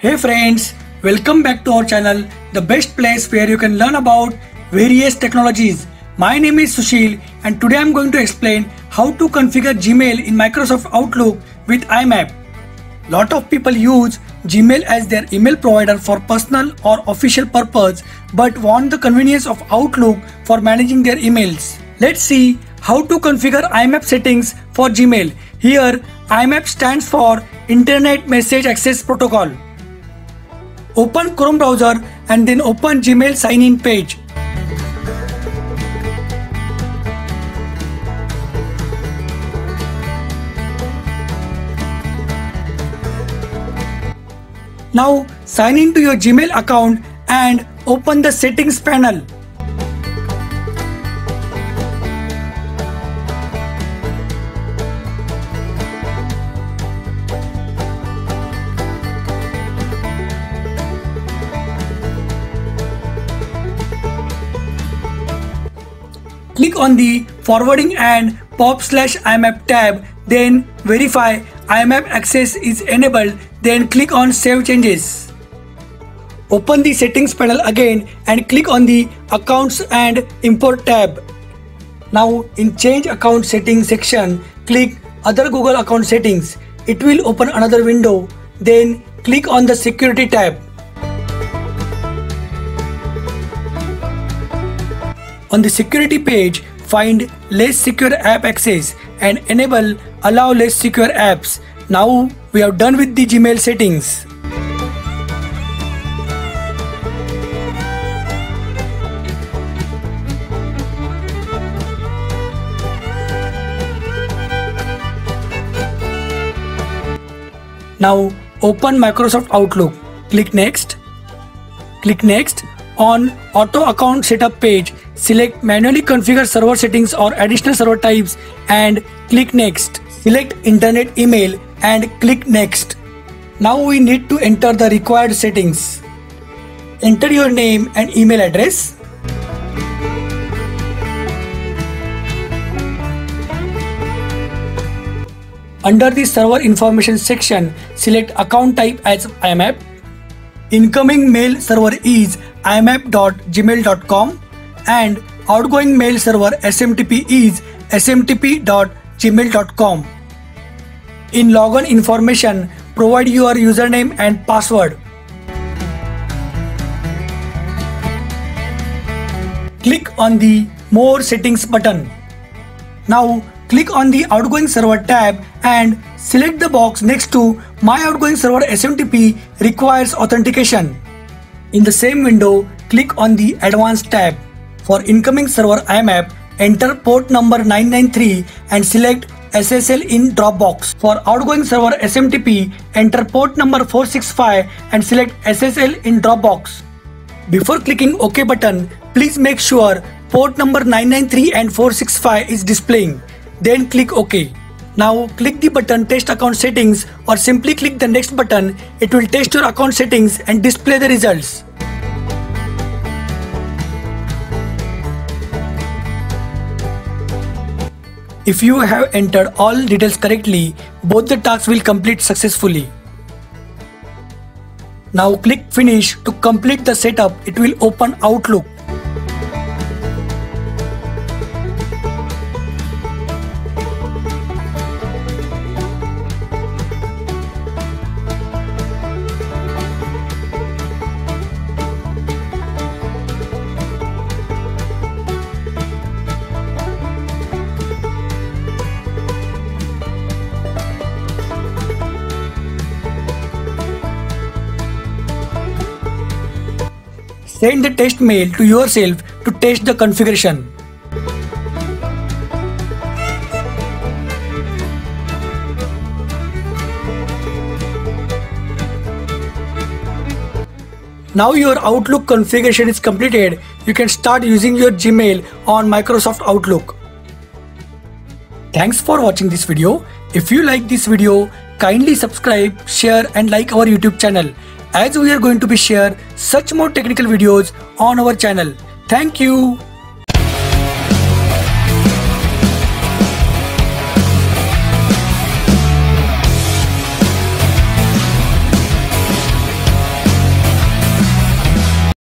Hey friends, welcome back to our channel, the best place where you can learn about various technologies. My name is Sushil and today I'm going to explain how to configure Gmail in Microsoft Outlook with IMAP. Lot of people use Gmail as their email provider for personal or official purpose but want the convenience of Outlook for managing their emails. Let's see how to configure IMAP settings for Gmail. Here IMAP stands for Internet Message Access Protocol. Open Chrome browser and then open Gmail sign in page. Now sign in to your Gmail account and open the settings panel. Click on the forwarding and pop slash IMAP tab, then verify IMAP access is enabled, then click on save changes. Open the settings panel again and click on the accounts and import tab. Now in change account settings section, click other Google account settings. It will open another window. Then click on the security tab. On the security page, find less secure app access and enable allow less secure apps. Now we are done with the Gmail settings. Now open Microsoft Outlook. Click next. Click next. On auto account setup page, select manually configure server settings or additional server types and click next. Select internet email and click next. Now we need to enter the required settings. Enter your name and email address. Under the server information section, select account type as IMAP. Incoming mail server is imap.gmail.com and outgoing mail server SMTP is smtp.gmail.com. In login information, provide your username and password. Click on the More Settings button. Now click on the Outgoing Server tab and select the box next to My Outgoing Server SMTP requires authentication. In the same window, click on the Advanced tab. For incoming server IMAP, enter port number 993 and select SSL in Dropbox. For outgoing server SMTP, enter port number 465 and select SSL in Dropbox. Before clicking OK button, please make sure port number 993 and 465 is displaying. Then click OK. Now click the button test account settings or simply click the next button. It will test your account settings and display the results. If you have entered all details correctly, both the tasks will complete successfully. Now click finish to complete the setup. It will open Outlook. Send the test mail to yourself to test the configuration. Now your Outlook configuration is completed, you can start using your Gmail on Microsoft Outlook. Thanks for watching this video. If you like this video, kindly subscribe, share and like our YouTube channel as we are going to be share such more technical videos on our channel. Thank you.